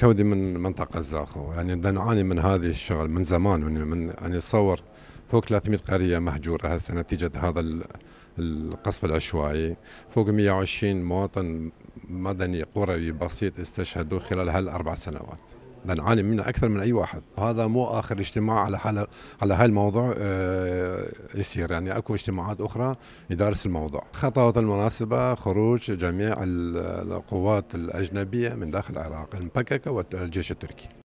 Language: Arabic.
كودي من منطقة زاخو. يعني نعاني من هذه الشغل من زمان من, من يعني تصور فوق 300 قرية مهجورة هسه نتيجة هذا القصف العشوائي. فوق 120 مواطن مدني قروي بسيط استشهدوا خلال هالأربع سنوات. نعاني منه أكثر من أي واحد. هذا مو آخر اجتماع على حال على هاي الموضوع آه، يصير. يعني أكو اجتماعات أخرى يدارس الموضوع. خطوات المناسبة خروج جميع القوات الأجنبية من داخل العراق المبككه والجيش التركي.